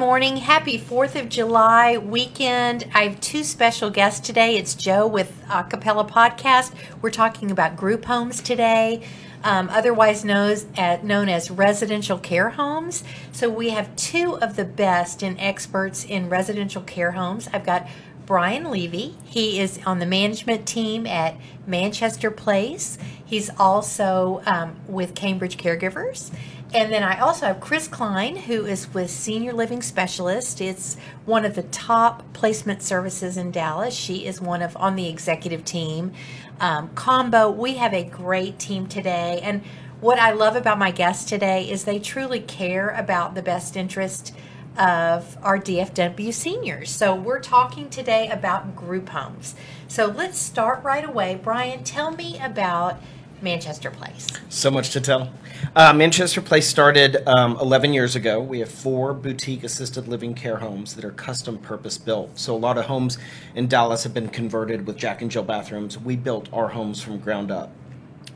Morning. Happy 4th of July weekend. I have two special guests today. It's Joe with Acapella Podcast. We're talking about group homes today, um, otherwise known as, known as residential care homes. So we have two of the best and experts in residential care homes. I've got Brian Levy. He is on the management team at Manchester Place. He's also um, with Cambridge Caregivers. And then I also have Chris Klein, who is with Senior Living Specialist. It's one of the top placement services in Dallas. She is one of on the executive team. Um, combo, we have a great team today. And what I love about my guests today is they truly care about the best interest of our DFW seniors. So we're talking today about group homes. So let's start right away. Brian, tell me about Manchester Place. So much to tell. Uh, Manchester Place started um, 11 years ago. We have four boutique assisted living care homes that are custom purpose built. So a lot of homes in Dallas have been converted with Jack and Jill bathrooms. We built our homes from ground up.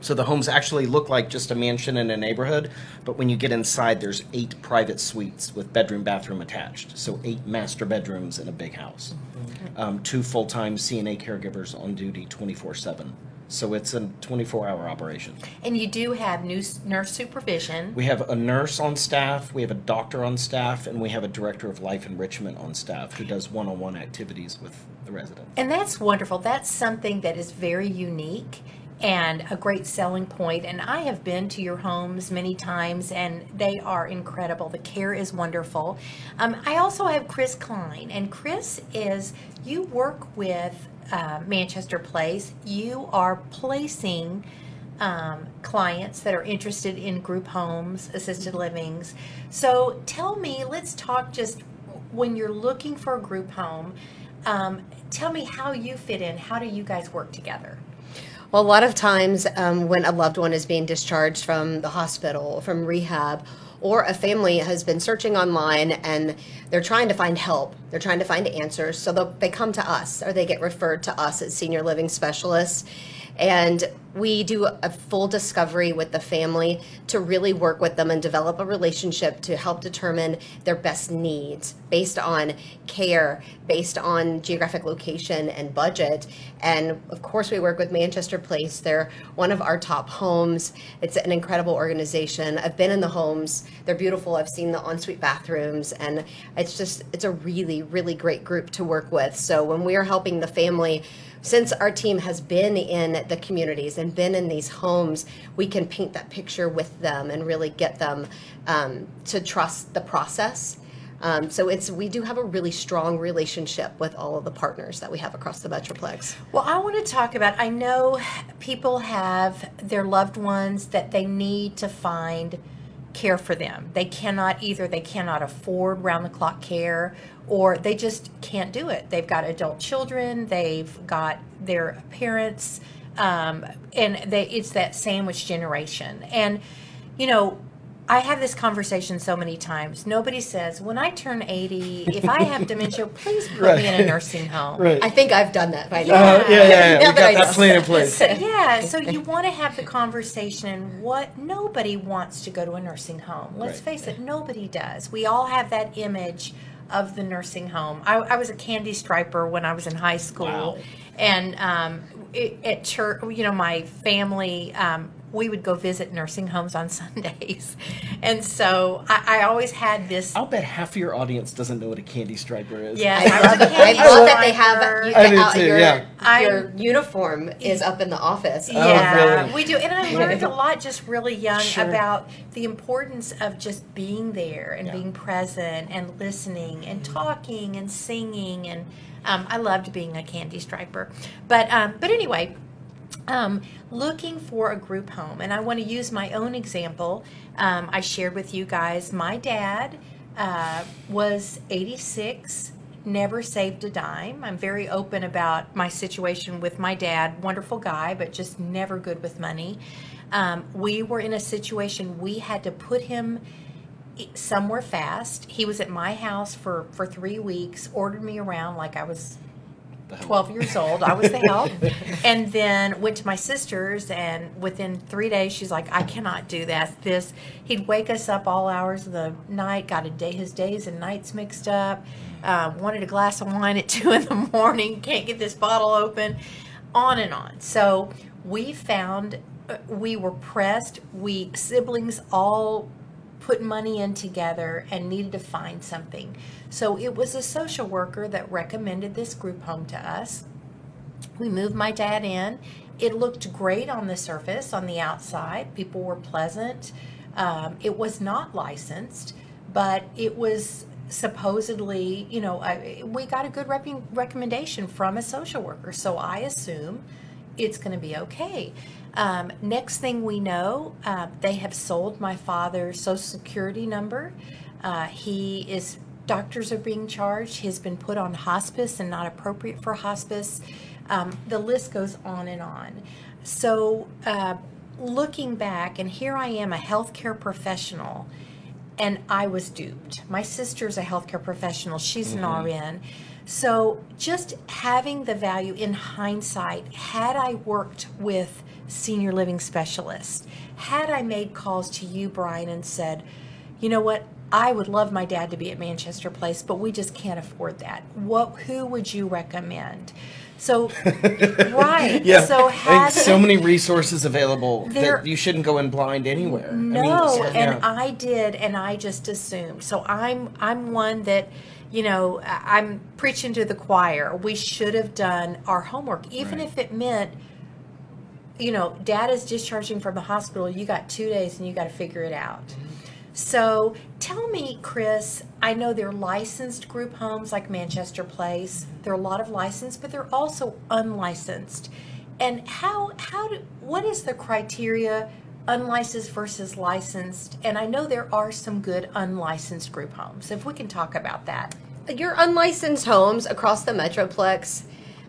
So the homes actually look like just a mansion in a neighborhood, but when you get inside, there's eight private suites with bedroom bathroom attached. So eight master bedrooms in a big house. Mm-hmm. Um, two full time CNA caregivers on duty 24 7. So it's a 24 hour operation. And you do have new nurse supervision. We have a nurse on staff, we have a doctor on staff, and we have a director of life enrichment on staff who does one on one activities with the residents. And that's wonderful. That's something that is very unique and a great selling point. And I have been to your homes many times, and they are incredible. The care is wonderful. Um, I also have Chris Klein, and Chris is you work with uh, Manchester Place, you are placing um, clients that are interested in group homes, assisted livings. So tell me, let's talk just when you're looking for a group home. Um, tell me how you fit in. How do you guys work together? Well, a lot of times um, when a loved one is being discharged from the hospital, from rehab, or a family has been searching online and they're trying to find help, they're trying to find answers, so they come to us or they get referred to us as senior living specialists. And we do a full discovery with the family to really work with them and develop a relationship to help determine their best needs based on care, based on geographic location and budget. And of course, we work with Manchester Place. They're one of our top homes. It's an incredible organization. I've been in the homes, they're beautiful. I've seen the ensuite bathrooms, and it's just, it's a really, really great group to work with. So when we are helping the family, since our team has been in the communities and been in these homes, we can paint that picture with them and really get them um, to trust the process. Um, so it's we do have a really strong relationship with all of the partners that we have across the Metroplex. Well, I want to talk about. I know people have their loved ones that they need to find care for them. They cannot either they cannot afford round the clock care or they just can't do it. They've got adult children, they've got their parents, um, and they, it's that sandwich generation. And, you know, I have this conversation so many times. Nobody says, when I turn 80, if I have dementia, please put right. me in a nursing home. Right. I think I've done that by now. Uh, yeah, yeah, yeah. we got that plan in place. yeah, so you want to have the conversation. What nobody wants to go to a nursing home. Let's right. face it, nobody does. We all have that image of the nursing home. I, I was a candy striper when I was in high school, wow. and um, it, at church, you know, my family. Um, we would go visit nursing homes on Sundays. And so I, I, always had this. I'll bet half of your audience doesn't know what a candy striper is. Yeah, I, love, I love that they have you, I do uh, too, your, yeah. your uniform is up in the office. Oh, yeah, really? we do. And I learned a lot just really young sure. about the importance of just being there and yeah. being present and listening and talking and singing. And um, I loved being a candy striper. But, um, but anyway, um, looking for a group home. And I want to use my own example. Um, I shared with you guys my dad uh, was 86, never saved a dime. I'm very open about my situation with my dad. Wonderful guy, but just never good with money. Um, we were in a situation we had to put him somewhere fast. He was at my house for, for three weeks, ordered me around like I was. 12 years old. I was the help. and then went to my sister's, and within three days, she's like, I cannot do that. This, he'd wake us up all hours of the night, got a day, his days and nights mixed up, uh, wanted a glass of wine at two in the morning, can't get this bottle open, on and on. So we found, uh, we were pressed. We, siblings all put money in together and needed to find something. So it was a social worker that recommended this group home to us. We moved my dad in. It looked great on the surface, on the outside. People were pleasant. Um, it was not licensed, but it was supposedly, you know, I, we got a good rep- recommendation from a social worker. So I assume it's going to be okay. Um, next thing we know, uh, they have sold my father's social security number. Uh, he is, doctors are being charged. He's been put on hospice and not appropriate for hospice. Um, the list goes on and on. So, uh, looking back, and here I am, a healthcare professional, and I was duped. My sister's a healthcare professional, she's an RN. So, just having the value in hindsight, had I worked with senior living specialist. had I made calls to you, Brian, and said, you know what, I would love my dad to be at Manchester Place, but we just can't afford that. What, who would you recommend? So, right. Yeah. So, had so many resources available There- that you shouldn't go in blind anywhere. I mean, no, so- and yeah. I did, and I just assumed. So I'm I'm one that, you know, I'm preaching to the choir. We should have done our homework, even Right. if it meant, you know, dad is discharging from the hospital. You got two days, and you got to figure it out. Mm-hmm. So tell me, Chris. I know they're licensed group homes like Manchester Place. There are a lot of licensed, but they're also unlicensed. And how how do what is the criteria unlicensed versus licensed? And I know there are some good unlicensed group homes. If we can talk about that. Your unlicensed homes across the Metroplex,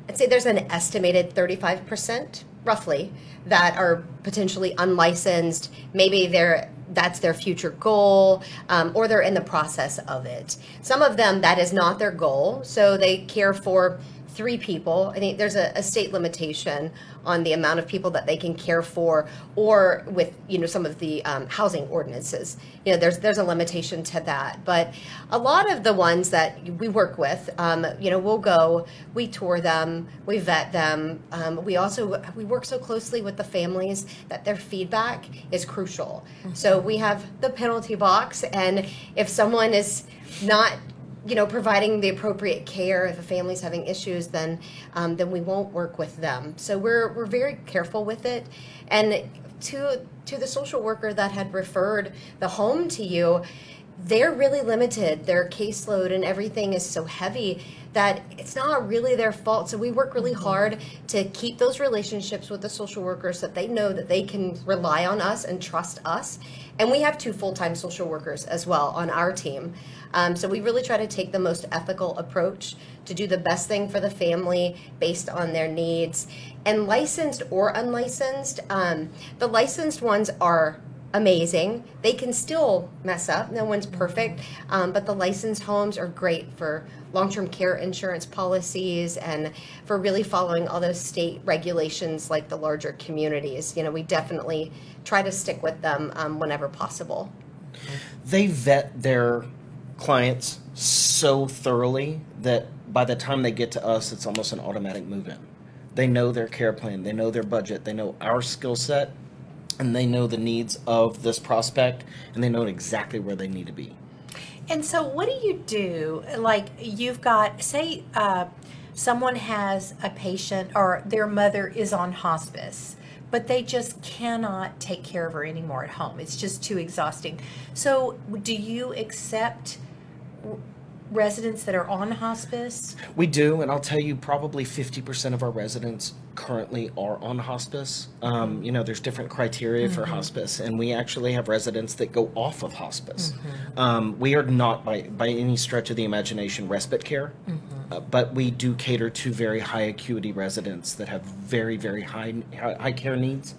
I'd say there's an estimated 35%, roughly, that are potentially unlicensed. Maybe they're that's their future goal, um, or they're in the process of it. Some of them that is not their goal, so they care for three people. I think there's a, a state limitation on the amount of people that they can care for, or with you know some of the um, housing ordinances. You know, there's there's a limitation to that. But a lot of the ones that we work with, um, you know, we'll go, we tour them, we vet them. Um, we also we work so closely with the families that their feedback is crucial. So we have the penalty box, and if someone is not you know, providing the appropriate care if a family's having issues, then um, then we won't work with them. So we're we're very careful with it. And to to the social worker that had referred the home to you, they're really limited. Their caseload and everything is so heavy that it's not really their fault. So we work really hard to keep those relationships with the social workers so that they know that they can rely on us and trust us. And we have two full time social workers as well on our team. Um, so we really try to take the most ethical approach to do the best thing for the family based on their needs. And licensed or unlicensed, um, the licensed ones are amazing. They can still mess up. No one's perfect. Um, but the licensed homes are great for long term care insurance policies and for really following all those state regulations like the larger communities. You know, we definitely try to stick with them um, whenever possible. they vet their clients so thoroughly that by the time they get to us, it's almost an automatic move in. They know their care plan, they know their budget, they know our skill set, and they know the needs of this prospect, and they know exactly where they need to be. And so, what do you do? Like, you've got, say, uh, someone has a patient or their mother is on hospice, but they just cannot take care of her anymore at home. It's just too exhausting. So, do you accept residents that are on hospice? We do, and I'll tell you, probably 50% of our residents currently are on hospice. Um, you know, there's different criteria for hospice, and we actually have residents that go off of hospice. Um, we are not, by, by any stretch of the imagination, respite care, uh, but we do cater to very high acuity residents that have very, very high, high, care needs.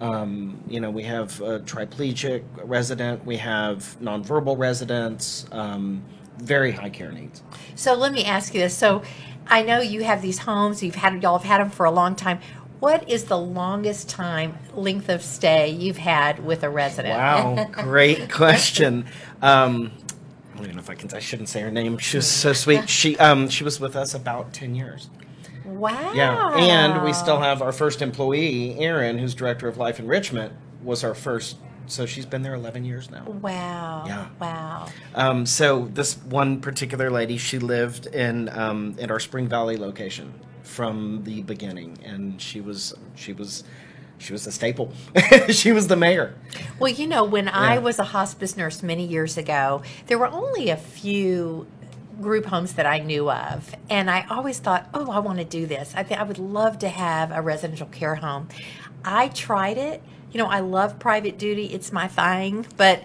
Um, you know, we have a triplegic resident, we have nonverbal residents, um, very high care needs. So let me ask you this. So I know you have these homes. You've had y'all have had them for a long time. What is the longest time length of stay you've had with a resident? Wow, great question. Um, I don't even know if I can. I shouldn't say her name. She was so sweet. She um she was with us about ten years. Wow. Yeah, and we still have our first employee, Erin, who's director of life enrichment, was our first. So she's been there eleven years now. Wow. Yeah. Wow. Um, so this one particular lady, she lived in um, in our Spring Valley location from the beginning, and she was she was she was a staple. she was the mayor. Well, you know, when I was a hospice nurse many years ago, there were only a few group homes that I knew of, and I always thought, "Oh, I want to do this. I think I would love to have a residential care home." I tried it. You know, I love private duty; it's my thing, but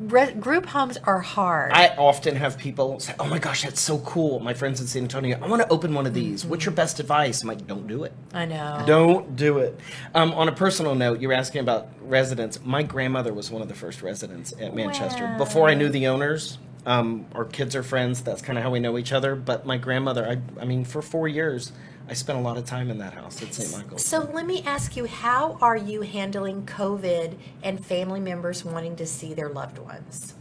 re- group homes are hard. I often have people say, "Oh my gosh, that's so cool!" My friends in San Antonio, I want to open one of these. What's your best advice? I'm like, "Don't do it. I know. Don't do it." Um, on a personal note, you were asking about residents. My grandmother was one of the first residents at Manchester. Wow. Before I knew the owners, um, our kids are friends. That's kind of how we know each other. But my grandmother, I, I mean, for four years, I spent a lot of time in that house at St. Michael's. So let me ask you, how are you handling COVID and family members wanting to see their loved ones?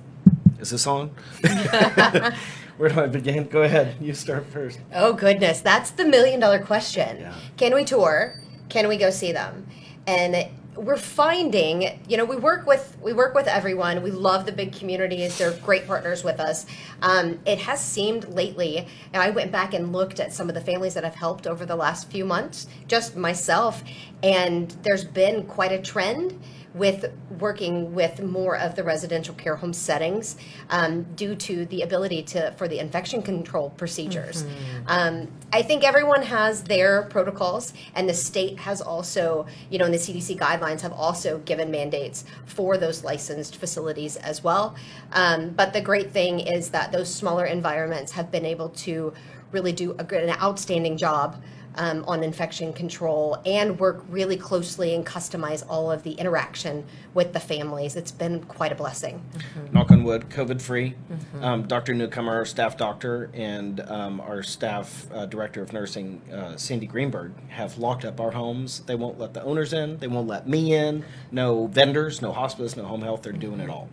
Is this on? Where do I begin? Go ahead. You start first. Oh goodness, that's the million dollar question. Yeah. Can we tour? Can we go see them? And we're finding, you know, we work with we work with everyone. We love the big communities. They're great partners with us. Um, it has seemed lately, and I went back and looked at some of the families that I've helped over the last few months, just myself, and there's been quite a trend with working with more of the residential care home settings um, due to the ability to for the infection control procedures. Um, I think everyone has their protocols, and the state has also, you know, and the CDC guidelines have also given mandates for those licensed facilities as well. Um, but the great thing is that those smaller environments have been able to really do a good, an outstanding job um, on infection control and work really closely and customize all of the interaction with the families. It's been quite a blessing. knock on wood, COVID free. Um, Dr. Newcomer, our staff doctor, and um, our staff uh, director of nursing, uh, Cindy Greenberg, have locked up our homes. They won't let the owners in. They won't let me in. No vendors, no hospice, no home health. They're doing it all.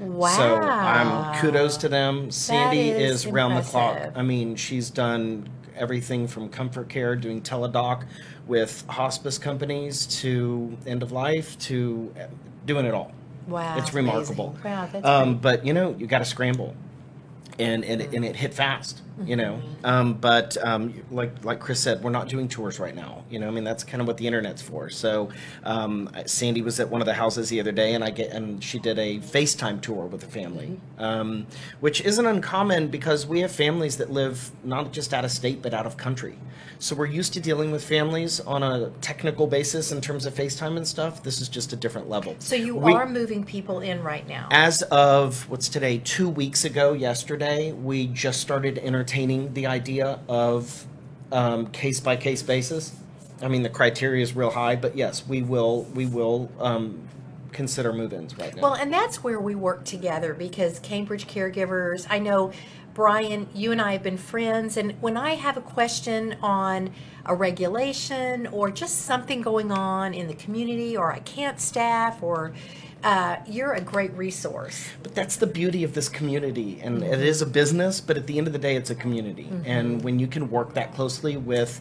Wow. So um, kudos to them. Sandy is is, round the clock. I mean, she's done everything from comfort care, doing teledoc with hospice companies to end of life to doing it all. Wow. It's remarkable. Wow, um, but you know, you got to scramble, and and, it- and it hit fast. You know, um, but um, like like Chris said, we're not doing tours right now. You know, I mean that's kind of what the internet's for. So um, Sandy was at one of the houses the other day, and I get and she did a FaceTime tour with the family, um, which isn't uncommon because we have families that live not just out of state but out of country. So we're used to dealing with families on a technical basis in terms of FaceTime and stuff. This is just a different level. so you We- are moving people in right now. as of what's today, two weeks ago, yesterday, we just started entertaining the idea of case by case basis. I mean, the criteria is real high, but yes, we will we will um, consider move-ins right now. Well, and that's where we work together because Cambridge Caregivers, I know, Brian, you and I have been friends, and when I have a question on a regulation or just something going on in the community, or I can't staff, or uh, you're a great resource. But that's the beauty of this community, and it is a business, but at the end of the day, it's a community. And when you can work that closely with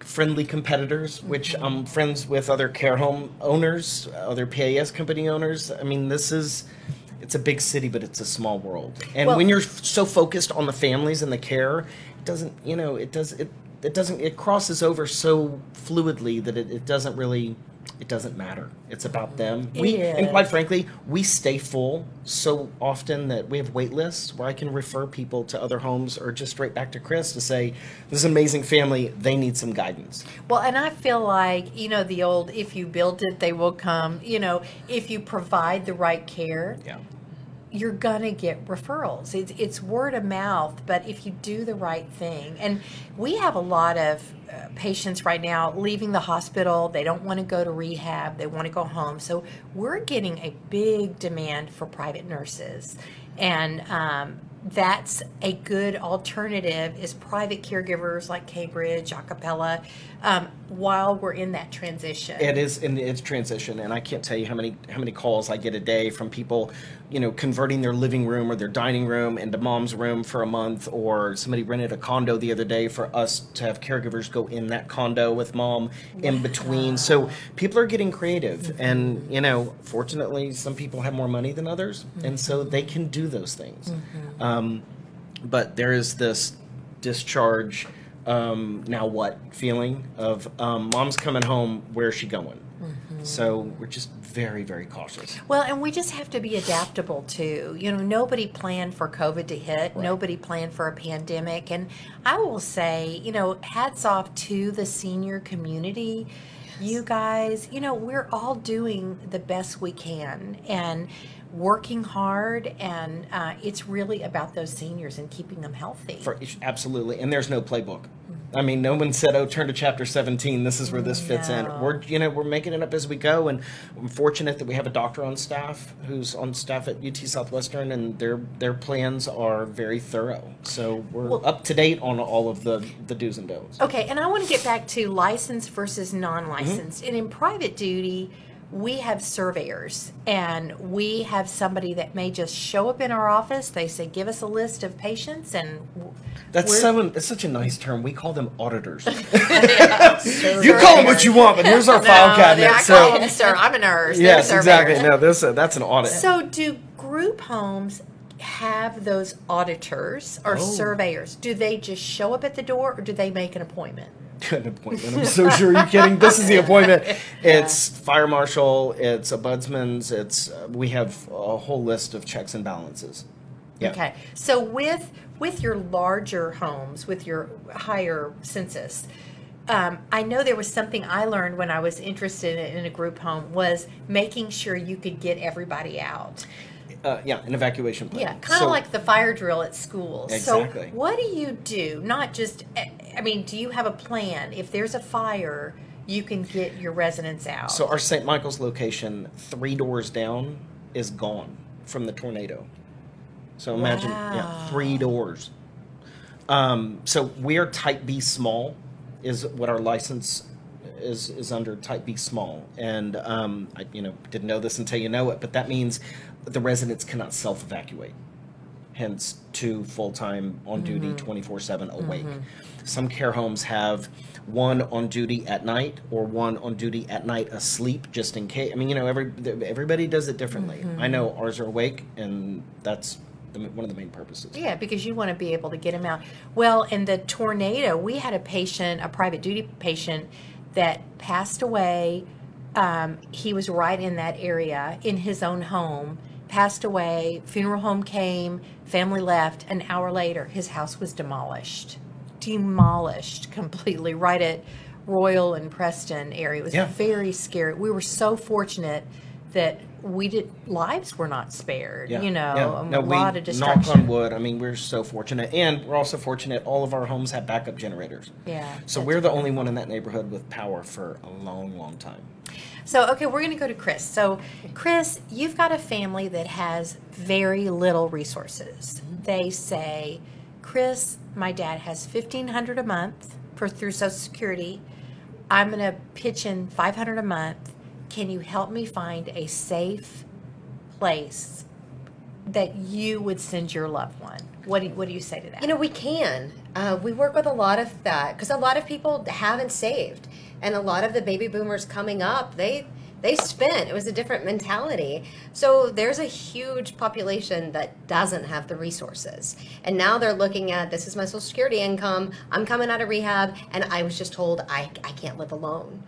friendly competitors, which I'm friends with other care home owners, other PAS company owners. I mean, this is. It's a big city, but it's a small world. And Well- when you're so focused on the families and the care, it doesn't, you know, it does, it, it doesn't, it crosses over so fluidly that it, it doesn't really, it doesn't matter. It's about them. It we, and quite frankly, we stay full so often that we have wait lists where I can refer people to other homes or just straight back to Chris to say, this is an amazing family. They need some guidance. Well, and I feel like, you know, the old if you build it, they will come. You know, if you provide the right care, Yeah. you're gonna get referrals. It's, it's word of mouth, but if you do the right thing, and we have a lot of uh, patients right now leaving the hospital. They don't want to go to rehab. They want to go home. So we're getting a big demand for private nurses, and um, that's a good alternative is private caregivers like Cambridge, Acapella, um, while we're in that transition. It is in its transition, and I can't tell you how many how many calls I get a day from people, you know, converting their living room or their dining room into mom's room for a month, or somebody rented a condo the other day for us to have caregivers go in that condo with mom in between. So people are getting creative, and you know, fortunately, some people have more money than others, and so they can do those things. Um, but there is this discharge um, now what feeling of um, mom's coming home where's she going so we're just very very cautious Well, and we just have to be adaptable too. You know, nobody planned for COVID to hit, nobody planned for a pandemic. And I will say, you know, hats off to the senior community. You guys, you know, we're all doing the best we can and working hard. And uh, it's really about those seniors and keeping them healthy. For, absolutely and there's no playbook i mean no one said oh turn to chapter 17 this is where this fits No. in we're you know we're making it up as we go and i'm fortunate that we have a doctor on staff who's on staff at ut southwestern and their their plans are very thorough so we're Well- up to date on all of the the do's and don'ts Okay, and I want to get back to licensed versus non licensed. Mm-hmm. And in private duty, we have surveyors and we have somebody that may just show up in our office. They say, give us a list of patients, and That's we're- so. That's such a nice term. We call them auditors. you call them what you want, but here's our file No, cabinet. I so call them sir. I'm a nurse. Yes, exactly. No, this uh, that's an audit. So, do group homes have those auditors or Oh. surveyors? Do they just show up at the door, or do they make an appointment? An appointment. I'm so sure you're kidding. This is the appointment. It's fire marshal. It's ombudsman's. It's uh, we have a whole list of checks and balances. Yeah. Okay, so with with your larger homes, with your higher census, um, I know there was something I learned when I was interested in, in a group home was making sure you could get everybody out. Uh, yeah, an evacuation plan. Yeah, kind of So- like the fire drill at school. Exactly. So, what do you do? Not just, I mean, do you have a plan? If there's a fire, you can get your residents out. So our St. Michael's location, three doors down, is gone from the tornado. So imagine, yeah, three doors. Um, so we are Type B small, is what our license is is under Type B small, and um, I you know didn't know this until you know it, but that means the residents cannot self evacuate. Hence, two full time on duty, mm-hmm. four seven awake. Mm-hmm. Some care homes have one on duty at night or one on duty at night asleep, just in case. I mean, you know, every everybody does it differently. I mm-hmm. know ours are awake, and that's the, one of the main purposes. Yeah, because you want to be able to get them out. Well, in the tornado, we had a patient, a private duty patient, that passed away. Um, he was right in that area in his own home. Passed away. Funeral home came. Family left. An hour later, his house was demolished. Demolished completely right at Royal and Preston area. It was Yeah. very scary. We were so fortunate that we did lives were not spared. You know, a No, we- lot of Knock destruction. on wood. I mean, we're so fortunate, and we're also fortunate. All of our homes have backup generators. Yeah. So we're the only one in that neighborhood with power for a long, long time. So, okay, we're going to go to Chris. So, Chris, you've got a family that has very little resources. Mm-hmm. They say, Chris, my dad has fifteen hundred a month for through Social Security. I'm going to pitch in five hundred a month. Can you help me find a safe place that you would send your loved one? What do you, what do you say to that? You know, we can. Uh, we work with a lot of that because a lot of people haven't saved, and a lot of the baby boomers coming up, they they spent. It was a different mentality. So there's a huge population that doesn't have the resources, and now they're looking at this is my social security income. I'm coming out of rehab, and I was just told I I can't live alone.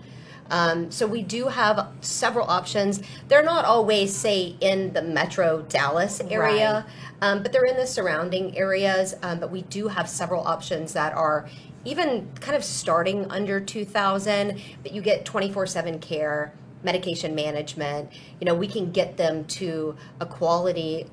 Um, so we do have several options. They're not always, say, in the metro Dallas area, um, but they're in the surrounding areas. Um, but we do have several options that are even kind of starting under 2000 but you get 24-7 care medication management you know we can get them to a quality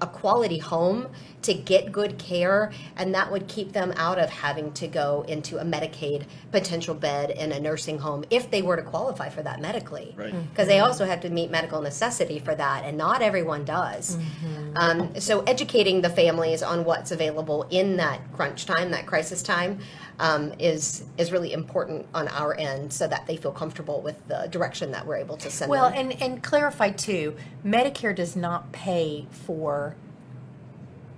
a quality home to get good care, and that would keep them out of having to go into a Medicaid potential bed in a nursing home if they were to qualify for that medically. Right. Because they also have to meet medical necessity for that, and not everyone does. Um, so, educating the families on what's available in that crunch time, that crisis time, um, is is really important on our end, so that they feel comfortable with the direction that we're able to send Well, them. and, and clarify too, Medicare does not pay for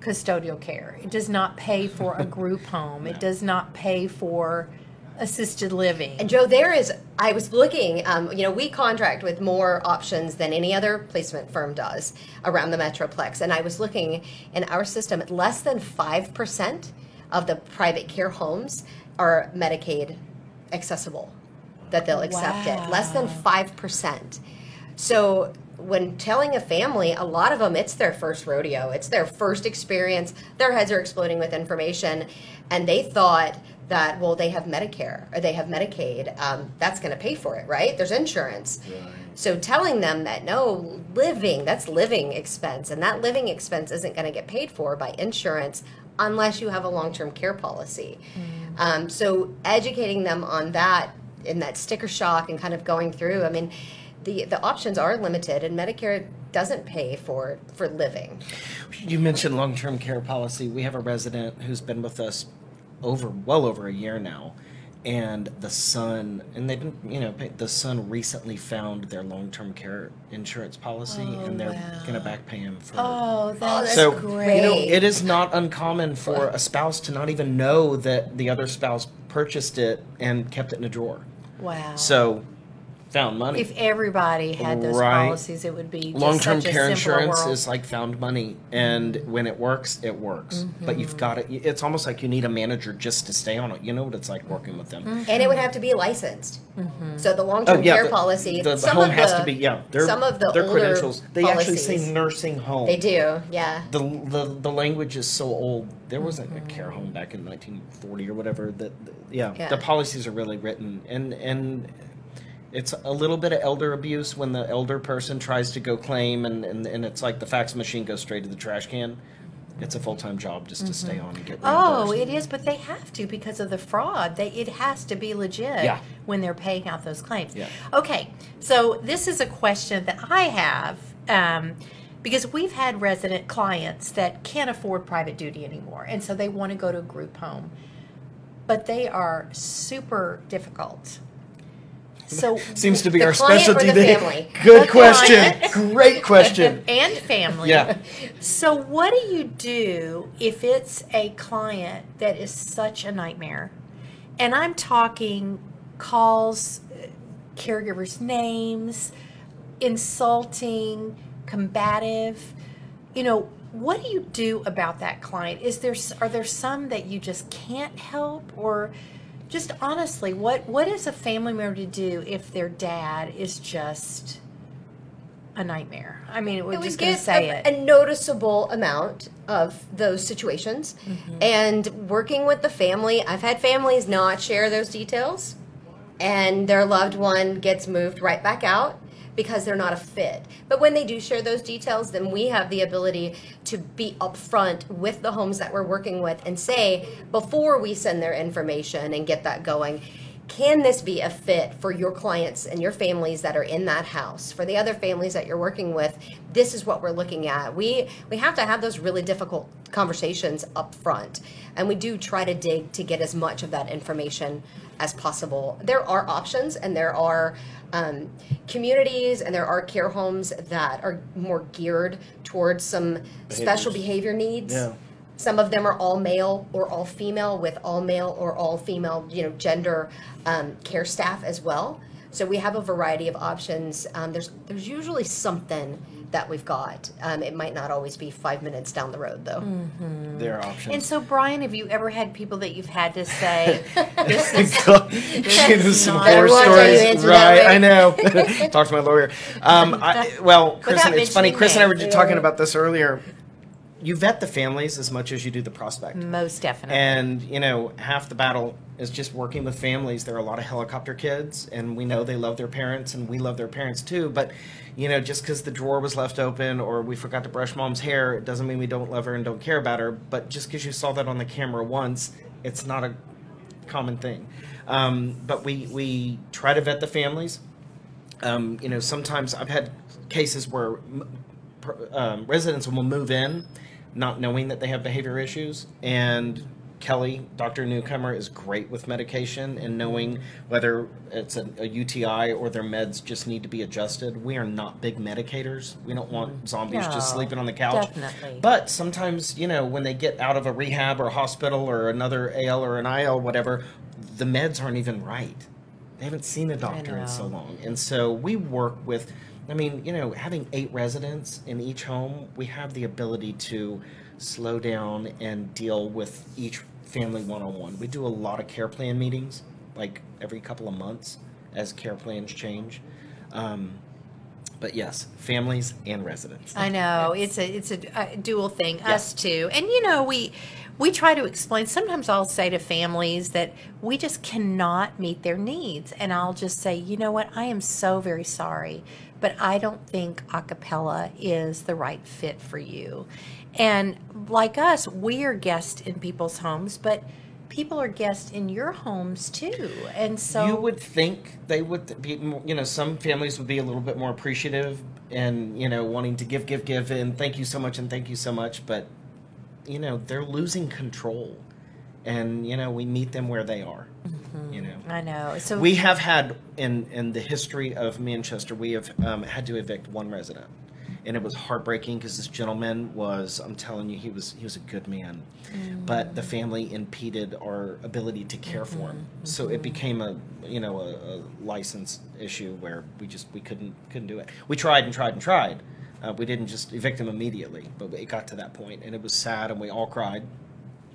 custodial care. It does not pay for a group home. It does not pay for assisted living. And Joe, there is. I was looking. Um, you know, we contract with more options than any other placement firm does around the Metroplex, and I was looking in our system. At less than five percent of the private care homes are Medicaid accessible that they'll accept it. Less than five percent. So when telling a family, a lot of them, it's their first rodeo. It's their first experience. Their heads are exploding with information, and they thought that well, they have Medicare or they have Medicaid. Um, that's going to pay for it, right? There's insurance. So telling them that no, living that's living expense, and that living expense isn't going to get paid for by insurance unless you have a long-term care policy. Um, so educating them on that in that sticker shock and kind of going through. I mean, the the options are limited, and Medicare doesn't pay for for living. You mentioned long-term care policy. We have a resident who's been with us over well over a year now, and the son and they've been you know the son recently found their long-term care insurance policy, oh, and they're wow. gonna back pay him for. oh, that's that's so great. you know it is not uncommon for a spouse to not even know that the other spouse purchased it and kept it in a drawer. wow. So found money. if everybody had those Right. policies, it would be just long-term such care simpler insurance world. is like found money and when it works it works but mm-hmm. you've got it it's almost like you need a manager just to stay on it you know what it's like working with them mm-hmm. And it would have to be licensed. Mm-hmm. So the long term oh yeah care the, policy, the, the some home of has the, to be yeah their, some of the their older credentials they actually say nursing home They do, yeah. the, the the language is so old. There wasn't a care home back in 1940 or whatever. That that- yeah, Yeah. the policies are really written, and and it's a little bit of elder abuse when the elder person tries to go claim, and and, and it's like the fax machine goes straight to the trash can. It's a full time job just to stay on and get. The Oh, it is, but they have to because of the fraud. They it has to be legit Yeah. when they're paying out those claims. Yeah. Okay, so this is a question that I have um, because we've had resident clients that can't afford private duty anymore, and so they want to go to a group home, but they are super difficult. So Seems to be our specialty. family? Good The question. client. Great question. and family. Yeah. So, what do you do if it's a client that is such a nightmare? And I'm talking calls uh, caregivers' names, insulting, combative. You know, what do you do about that client? Is there are there some that you just can't help or just honestly, what what is a family member to do if their dad is just a nightmare? I mean, we're It would just going to say a, it. a noticeable amount of those situations. Mm-hmm. And working with the family, I've had families not share those details, and their loved one gets moved right back out because they're not a fit. But when they do share those details, then we have the ability to be upfront with the homes that we're working with and say, before we send their information and get that going, can this be a fit for your clients and your families that are in that house? For the other families that you're working with this is what we're looking at. We we have to have those really difficult conversations up front and we do try to dig to get as much of that information as possible there are options and there are um, communities and there are care homes that are more geared towards some special behavior needs Yeah. some of them are all male or all female with all male or all female, you know, gender um, care staff as well. So we have a variety of options. Um, there's there's usually something that we've got. Um, it might not always be five minutes down the road though. There are options. and so, Brian, have you ever had people that you've had to say, "This is Get into some not- horror Better watch how you stories, right? I know. Talk to my lawyer. Um, I, well, Chris, Without it's funny. mentioning Chris and I were names. just talking about this earlier. You vet the families as much as you do the prospect, most definitely"? and you know half the battle is just working with families. There are a lot of helicopter kids, and we know they love their parents, and we love their parents too. But you know, just because the drawer was left open or we forgot to brush mom's hair, it doesn't mean we don't love her and don't care about her. But just because you saw that on the camera once, it's not a common thing. Um, but we we try to vet the families. Um, you know, sometimes I've had cases where um, residents will move in not knowing that they have behavior issues and Kelly, Dr. Newcomer, is great with medication and knowing whether it's a, a, UTI or their meds just need to be adjusted. We are not big medicators. We don't want mm-hmm. zombies no, just sleeping on the couch. Definitely. But sometimes, you know, when they get out of a rehab or a hospital or another AL or an IL, whatever, the meds aren't even right. They haven't seen a doctor in so long. And so we work with, I mean, you know, having eight residents in each home, we have the ability to slow down and deal with each family one on one. We do a lot of care plan meetings, like every couple of months as care plans change. Um, but yes, families and residents. I know it's a it's a, a dual thing. Us too, and you know we we try to explain. Sometimes I'll say to families that we just cannot meet their needs, and I'll just say, you know what, I am so very sorry, but I don't think acapella is the right fit for you. And like us, we are guests in people's homes, but people are guests in your homes too. And so you would think they would be, you know, some families would be a little bit more appreciative and, you know, wanting to give, give, give, and thank you so much and thank you so much. But, you know, they're losing control. And, you know, we meet them where they are. Mm-hmm. You know, I know. So we have had in in the history of Manchester, we have um, had to evict one resident and it was heartbreaking because this gentleman was i'm telling you he was he was a good man mm-hmm. but the family impeded our ability to care mm-hmm. for him mm-hmm. so it became a you know a, a, license issue where we just we couldn't couldn't do it we tried and tried and tried uh, we didn't just evict him immediately but it got to that point and it was sad and we all cried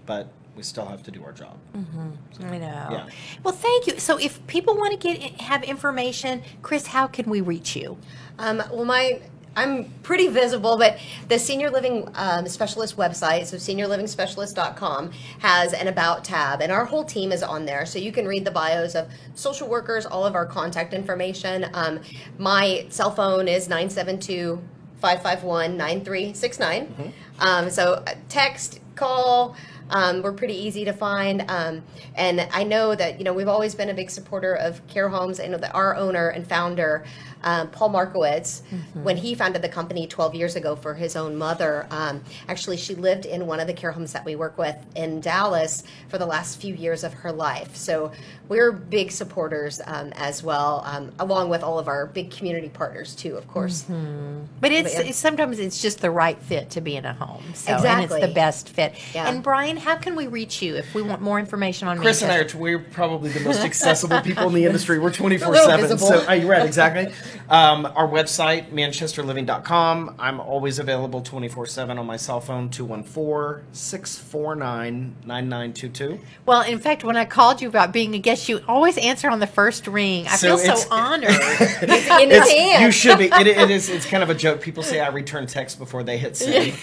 but we still have to do our job. Mm-hmm. So, I know. Yeah. Well, thank you. So, if people want to get have information, Chris, how can we reach you? Um, well, my I'm pretty visible, but the senior living um, specialist website, so seniorlivingspecialist.com, has an about tab, and our whole team is on there. So you can read the bios of social workers, all of our contact information. Um, my cell phone is 972 551 9369. Mm-hmm. Um, so uh, text, call, um, we're pretty easy to find. Um, and I know that, you know, we've always been a big supporter of care homes. I know that our owner and founder, um, Paul Markowitz, mm-hmm. when he founded the company 12 years ago for his own mother, um, actually, she lived in one of the care homes that we work with in Dallas for the last few years of her life. So we're big supporters um, as well, um, along with all of our big community partners, too, of course. Mm-hmm. But it's, but yeah. it's, sometimes it's just the right fit to be in a home. So, exactly. And it's the best fit. Yeah. And Brian, how can we reach you if we want more information on Chris Manchester? and I are we're probably the most accessible people in the industry. We're 24 7. So, uh, you're right, exactly. Um, our website, manchesterliving.com. I'm always available 24 7 on my cell phone, 214 649 9922. Well, in fact, when I called you about being a guest, you always answer on the first ring. I so feel so honored. in his hand. You should be. It, it is. It's kind of a joke. People say I return text before they hit send,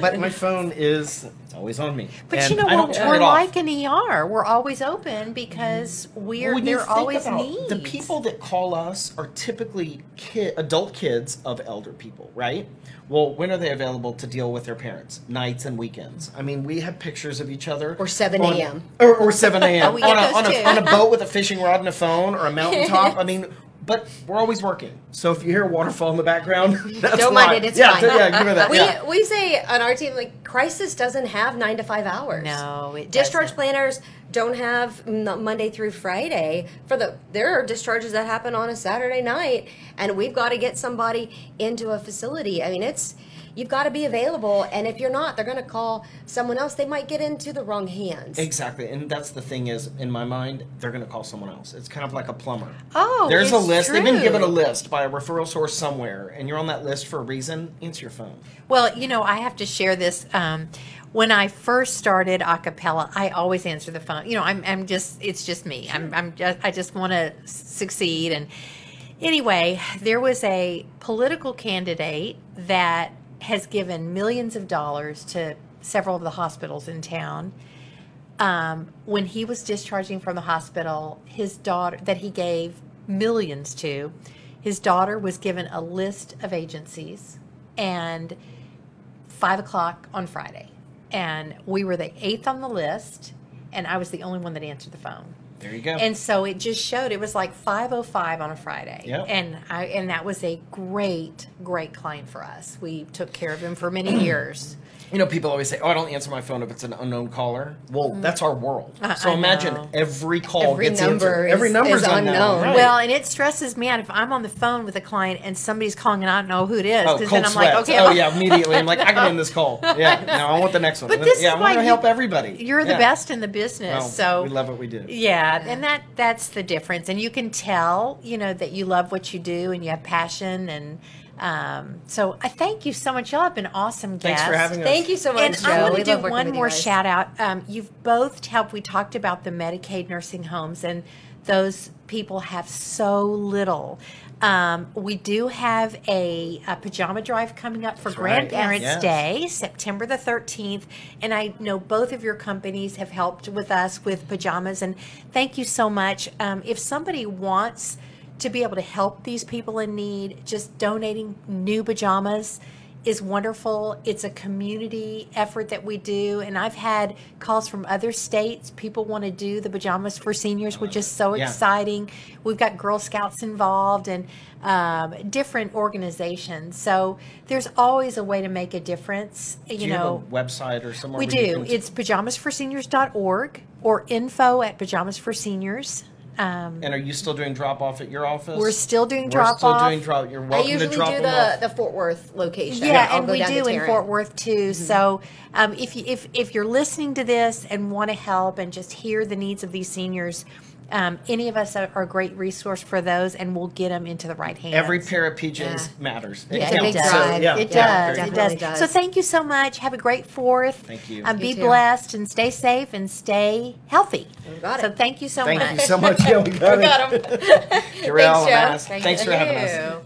but my phone is always on me. But and you know what? We're like an ER. We're always open because we're well, there always needs. The people that call us are typically kid, adult kids of elder people, right? Well, when are they available to deal with their parents? Nights and weekends. I mean, we have pictures of each other. Or 7 a.m. Or, or 7 a.m. on, a, on, a, on a boat with a fishing rod and a phone or a mountaintop. I mean, but we're always working. So if you hear a waterfall in the background, that's don't why. mind it. It's yeah, fine. yeah, give that. We yeah. we say on our team like crisis doesn't have nine to five hours. No, it discharge doesn't. planners don't have Monday through Friday. For the there are discharges that happen on a Saturday night, and we've got to get somebody into a facility. I mean, it's you've got to be available. And if you're not, they're going to call someone else. They might get into the wrong hands. Exactly. And that's the thing is, in my mind, they're going to call someone else. It's kind of like a plumber. Oh, There's a list. True. They've been given a list by a referral source somewhere, and you're on that list for a reason. Answer your phone. Well, you know, I have to share this. Um, when I first started acapella, I always answer the phone. You know, I'm, I'm just, it's just me. I'm, I'm just, I just want to succeed. And anyway, there was a political candidate that has given millions of dollars to several of the hospitals in town. um, when he was discharging from the hospital, his daughter that he gave millions to, his daughter was given a list of agencies, and five o'clock on Friday, and we were the eighth on the list, and I was the only one that answered the phone. There you go. And so it just showed it was like 505 on a Friday. Yep. And I and that was a great great client for us. We took care of him for many years. You know, people always say, "Oh, I don't answer my phone if it's an unknown caller." Well, mm. that's our world. I- so I imagine know. every call Every gets number answered. is- every number is unknown. unknown. right. Well, and it stresses me out if I'm on the phone with a client and somebody's calling and I don't know who it is Oh, because then I'm sweats. like, okay, oh yeah, immediately. I'm like, I can end this call. Yeah, no, I want the next one. But this yeah, is I why want to you- help everybody. You're the best in the business. Well, so we love what we do. Yeah, and that that's the difference. And you can tell, you know, that you love what you do and you have passion and um, so I thank you so much. Y'all have been awesome guests. Thanks for having us. Thank you so much, And Joe. I want to do one more shout out. Um, you've both helped. We talked about the Medicaid nursing homes, and those people have so little. Um, we do have a, a pajama drive coming up for That's right. Grandparents Yes. Day, September the 13th. And I know both of your companies have helped with us with pajamas. And thank you so much. Um, if somebody wants to be able to help these people in need, just donating new pajamas is wonderful. It's a community effort that we do. And I've had calls from other states. People want to do the pajamas for seniors, which is so Yeah. exciting. We've got Girl Scouts involved and um, different organizations. So there's always a way to make a difference. You, Do you know, have a website or somewhere? we do. can- It's pajamasforseniors.org or info at pajamas for seniors. Um, And are you still doing drop off at your office? We're still doing We're drop still off. doing drop. You're I welcome usually to drop do them off. the, the Fort Worth location. Yeah, I'll and we do in Fort Worth too. So, um, if you if if you're listening to this and want to help and just hear the needs of these seniors, um, any of us are, are a great resource for those, and we'll get them into the right hands. Every pair of PJs Yeah. matters. Yeah, it does. drive. yeah, It yeah, does. It does. Does. So thank you so much. Have a great fourth. Thank you. Um, You be too. blessed and stay safe and stay healthy. We got So thank you so Thank much. Thank you so much. Yeah, we got it. Got 'em. Jarrell, Thanks, Joe. Thanks for having us.